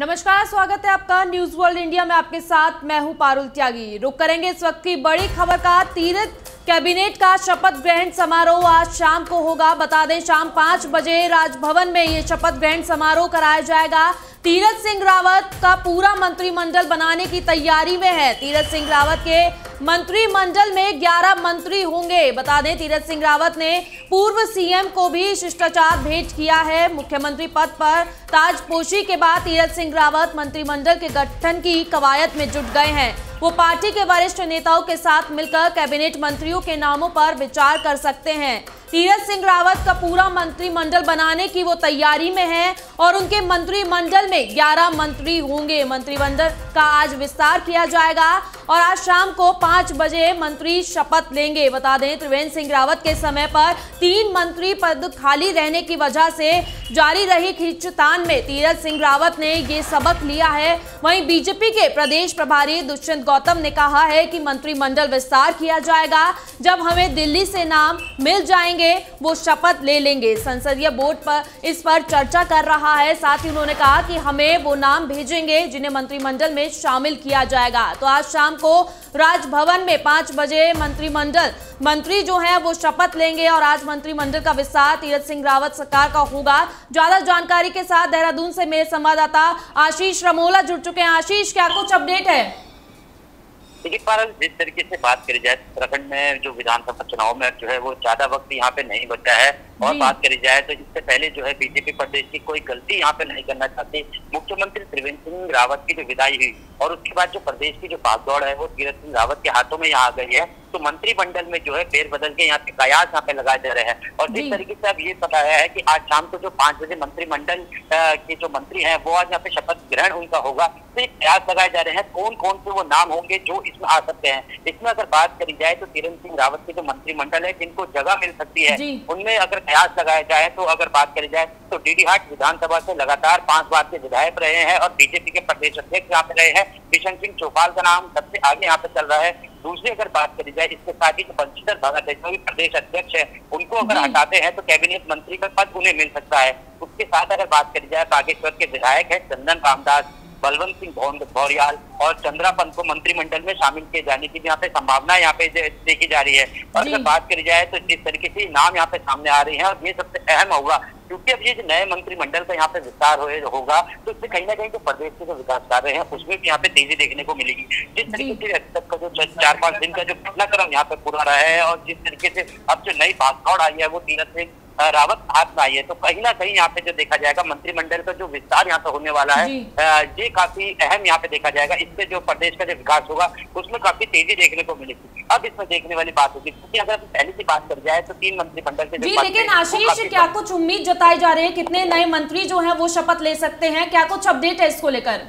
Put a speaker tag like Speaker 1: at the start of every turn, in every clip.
Speaker 1: नमस्कार, स्वागत है आपका न्यूज़ वर्ल्ड इंडिया में आपके साथ। मैं हूँ पारुल त्यागी। रुक करेंगे इस वक्त की बड़ी खबर का। तीरथ कैबिनेट का शपथ ग्रहण समारोह आज शाम को होगा। बता दें, शाम पाँच बजे राजभवन में ये शपथ ग्रहण समारोह कराया जाएगा। तीरथ सिंह रावत का पूरा मंत्रिमंडल बनाने की तैयारी में है। तीरथ सिंह रावत के मंत्रिमंडल में 11 मंत्री होंगे। बता दें, तीरथ सिंह रावत ने पूर्व सीएम को भी शिष्टाचार भेंट किया है। मुख्यमंत्री पद पर ताजपोशी के बाद तीरथ सिंह रावत मंत्रिमंडल के गठन की कवायद में जुट गए हैं। वो पार्टी के वरिष्ठ नेताओं के साथ मिलकर कैबिनेट मंत्रियों के नामों पर विचार कर सकते हैं। तीरथ सिंह रावत का पूरा मंत्रिमंडल बनाने की वो तैयारी में है और उनके मंत्रिमंडल में 11 मंत्री होंगे। मंत्रिमंडल का आज विस्तार किया जाएगा। और आज शाम को पाँच बजे मंत्री शपथ लेंगे। बता दें, त्रिवेंद्र सिंह रावत के समय पर तीन मंत्री पद खाली रहने की वजह से जारी रही खींचतान में तीरथ सिंह रावत ने ये सबक लिया है। वहीं बीजेपी के प्रदेश प्रभारी दुष्यंत गौतम ने कहा है कि मंत्रिमंडल विस्तार किया जाएगा। जब हमें दिल्ली से नाम मिल जाएँगे, वो शपथ ले लेंगे। संसदीय बोर्ड पर इस पर चर्चा कर रहा है। साथ ही उन्होंने कहा कि हमें वो नाम भेजेंगे जिन्हें मंत्रिमंडल में शामिल किया जाएगा। तो आज शाम को राजभवन में पाँच बजे मंत्रिमंडल, मंत्री जो है वो शपथ लेंगे और आज मंत्रिमंडल का विस्तार तीरथ सिंह रावत सरकार का होगा। ज़्यादा जानकारी के साथ देहरादून से मेरे संवाददाता आशीष रमोला जुड़ चुके हैं। आशीष, क्या कुछ अपडेट है?
Speaker 2: देखिए पारल जिस तरीके से बात करी जाए, उत्तराखंड में जो विधानसभा चुनाव में जो है वो ज़्यादा वक्त यहाँ पे नहीं बचा है। और बात करी जाए तो इससे पहले जो है बीजेपी प्रदेश की कोई गलती यहाँ पे नहीं करना चाहती। मुख्यमंत्री त्रिवेंद्र सिंह रावत की जो विदाई हुई और उसके बाद जो प्रदेश की जो भागदौड़ है वो तीरथ सिंह रावत के हाथों में यहाँ आ गई है। तो मंत्रिमंडल में जो है फेर बदल के यहाँ पे कयास यहाँ पे लगाए जा रहे हैं। और जिस तरीके से अब ये बताया है कि आज शाम को जो पाँच बजे मंत्रिमंडल के जो मंत्री हैं वो आज यहाँ पे शपथ ग्रहण उनका होगा। तो कयास लगाए जा रहे हैं। कौन कौन से वो नाम होंगे जो इसमें आ सकते हैं? इसमें अगर बात करी जाए तो तीरथ सिंह रावत के जो मंत्रिमंडल है जिनको जगह मिल सकती है उनमें अगर कयास लगाया जाए तो अगर बात करी जाए तो डीडी हाट विधानसभा से लगातार पाँच बार के विधायक रहे हैं और बीजेपी के प्रदेश अध्यक्ष यहाँ पे रहे हैं। बिशन सिंह चौपाल का नाम सबसे आगे यहाँ पे चल रहा है। दूसरी अगर बात करी जाए इसके साथ ही जो बंशीधर भगत है जो भी प्रदेश अध्यक्ष है उनको अगर हटाते हैं तो कैबिनेट मंत्री का पद उन्हें मिल सकता है। उसके साथ अगर बात करी जाए बागेश्वर के विधायक है चंदन रामदास बलवंत सिंह भौरियाल और चंद्रा पंत को मंत्रिमंडल में शामिल किए जाने की यहाँ पे संभावना यहाँ पे देखी जा रही है। और अगर बात करी जाए तो जिस तरीके से नाम यहाँ पे सामने आ रहे हैं और ये सबसे अहम होगा क्योंकि अब ये जो नए मंत्रिमंडल का यहाँ पे विस्तार होगा तो इससे कहीं ना कहीं जो प्रदेश के जो विकास कार्य है उसमें भी यहाँ पे तेज़ी देखने को मिलेगी। जिस तरीके से अब तक का जो चार पाँच दिन का जो घटनाक्रम यहाँ पे पूरा रहा है और जिस तरीके से अब जो नई भागदौड़ आई है वो तीरथ सिंह रावत हाथ में आई है। तो कहीं ना कहीं यहाँ पे जो देखा जाएगा मंत्रिमंडल का जो विस्तार यहाँ पे होने वाला है ये काफ़ी अहम यहाँ पे देखा जाएगा। इससे जो प्रदेश का जो विकास होगा उसमें काफ़ी तेज़ी देखने को मिलेगी। अब इसमें देखने वाली बात होगी क्योंकि अगर पहले की बात कर जाए तो तीन मंत्रिमंडल के
Speaker 1: जी लेकिन आशीष क्या कुछ उम्मीद जताई जा रही है? कितने नए मंत्री जो है वो शपथ ले सकते हैं? क्या कुछ अपडेट है इसको लेकर?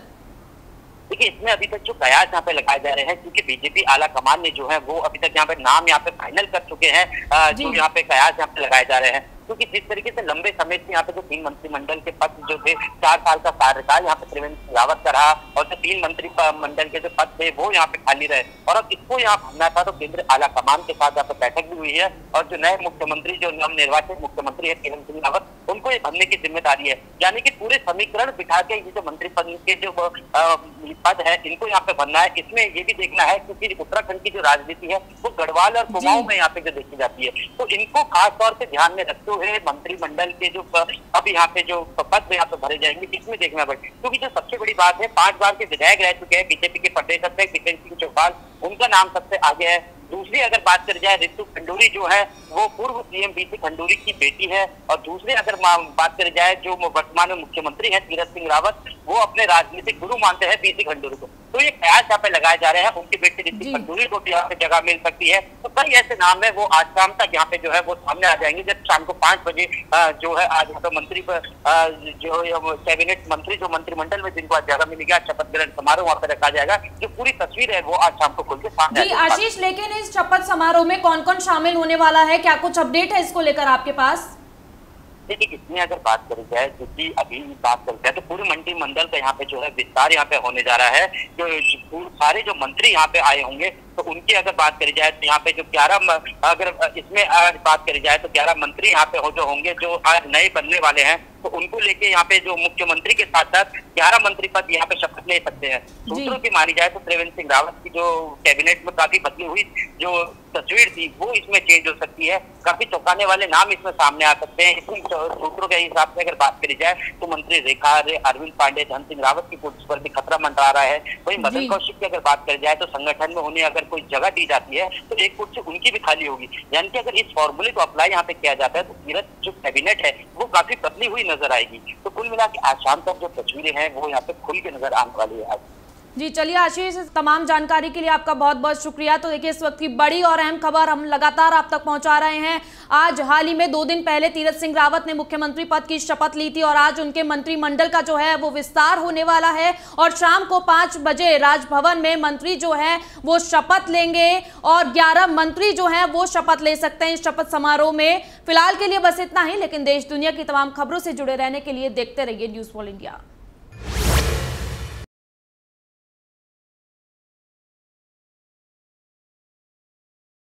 Speaker 2: देखिए इसमें अभी तक जो कयास यहाँ पे लगाए जा रहे हैं क्योंकि बीजेपी आला कमान ने जो है वो अभी तक यहाँ पे नाम यहाँ पे फाइनल कर चुके हैं जो। यहाँ पे कयास यहाँ पे लगाए जा रहे हैं। क्योंकि जिस तरीके से लंबे समय से यहाँ पे जो तीन मंत्रिमंडल के पद जो थे चार साल का कार्यकाल यहाँ पे त्रिवेंद्र रावत का रहा और जो तीन मंत्री मंडल के जो पद थे वो यहाँ पे खाली रहे। और अब इसको यहाँ भरना था तो केंद्र आला कमान के साथ यहाँ पे बैठक भी हुई है और जो नए मुख्यमंत्री जो नव निर्वाचित मुख्यमंत्री है तीरथ सिंह रावत उनको ये भरने की ज़िम्मेदारी है। यानी कि पूरे समीकरण बिठा के ये जो मंत्री पद के जो पद है इनको यहाँ पे भरना है। इसमें ये भी देखना है क्योंकि उत्तराखंड की जो राजनीति है वो गढ़वाल और कुमाऊं में यहाँ पे जो देखी जाती है। तो इनको खास तौर से ध्यान में रखते हुए मंत्रिमंडल के जो अब यहाँ पे जो पद यहाँ पे भरे जाएँगे, इसमें देखना पड़े क्योंकि जो सबसे बड़ी बात है, पाँच बार के विधायक रह चुके हैं, बीजेपी के प्रदेश अध्यक्ष बिपिन सिंह चौपाल उनका नाम सबसे आगे है। दूसरी अगर बात करी जाए, रितु खंडूरी जो है, वो पूर्व सीएम बीसी खंडूरी की बेटी है। और दूसरी अगर बात करी जाए, जो वर्तमान में मुख्यमंत्री है, तीरथ सिंह रावत, वो अपने राजनीतिक गुरु मानते हैं बीसी खंडूरी को। तो ये कयास यहाँ पे लगाए जा रहे हैं उनकी बेटी रितु खंडूरी को भी यहाँ पे जगह मिल सकती है। तो कई ऐसे नाम है वो आज शाम तक यहाँ पे जो है वो सामने आ जाएँगे। जब शाम को पाँच बजे जो है आज यहाँ पे मंत्री जो कैबिनेट मंत्री जो मंत्रिमंडल में जिनको आज जगह मिलेगी आज शपथ ग्रहण समारोह वहाँ पे रखा जाएगा। जो पूरी तस्वीर है वो आज शाम को खुल के सामने
Speaker 1: आशीष लेकिन इस शपथ समारोह में कौन कौन शामिल होने वाला है? क्या कुछ अपडेट है इसको लेकर आपके पास?
Speaker 2: देखिए इसमें अगर बात करी जाए जो की अभी बात करते जाए तो पूरे मंडी मंडल का यहाँ पे जो है विस्तार यहाँ पे होने जा रहा है। जो सारे जो मंत्री यहाँ पे आए होंगे तो उनकी अगर बात करी जाए तो यहाँ पे जो ग्यारह अगर इसमें बात करी जाए तो ग्यारह मंत्री यहाँ पे हो जो होंगे, जो आज नए बनने वाले हैं। तो उनको लेके यहाँ पे जो मुख्यमंत्री के साथ साथ ग्यारह मंत्री पद यहाँ पे शपथ ले सकते हैं। सूत्रों की मानी जाए तो त्रिवेंद्र सिंह रावत की जो कैबिनेट में काफ़ी बदली हुई जो तस्वीर थी वो इसमें चेंज हो सकती है। काफ़ी चौंकाने वाले नाम इसमें सामने आ सकते हैं। इसी सूत्रों के हिसाब से अगर बात करी जाए तो मंत्री रेखा अरविंद पांडे धन सिंह रावत की कुर्सी पर भी खतरा मंडरा रहा है। वही मदन कौशिक की अगर बात करी जाए तो संगठन में उन्हें अगर कोई जगह दी जाती है तो एक कुर्सी उनकी भी खाली होगी। यानी कि अगर इस फॉर्मूले को अप्लाई यहाँ पे किया जाता है तो तीरथ जो कैबिनेट है वो काफ़ी पतली हुई नज़र आएगी। तो कुल मिला के आज शाम तक जो तस्वीरें हैं, वो यहाँ पे खुल के नज़र आने वाली है।
Speaker 1: जी, चलिए आशीष तमाम जानकारी के लिए आपका बहुत बहुत शुक्रिया। तो देखिए, इस वक्त की बड़ी और अहम खबर हम लगातार आप तक पहुँचा रहे हैं। आज हाल ही में दो दिन पहले तीरथ सिंह रावत ने मुख्यमंत्री पद की शपथ ली थी और आज उनके मंत्रिमंडल का जो है, वो विस्तार होने वाला है। और शाम को पाँच बजे राजभवन में मंत्री जो है, वो शपथ लेंगे और ग्यारह मंत्री जो है, वो शपथ ले सकते हैं इस शपथ समारोह में। फ़िलहाल के लिए बस इतना ही, लेकिन देश दुनिया की तमाम खबरों से जुड़े रहने के लिए देखते रहिए न्यूज़ वॉल इंडिया।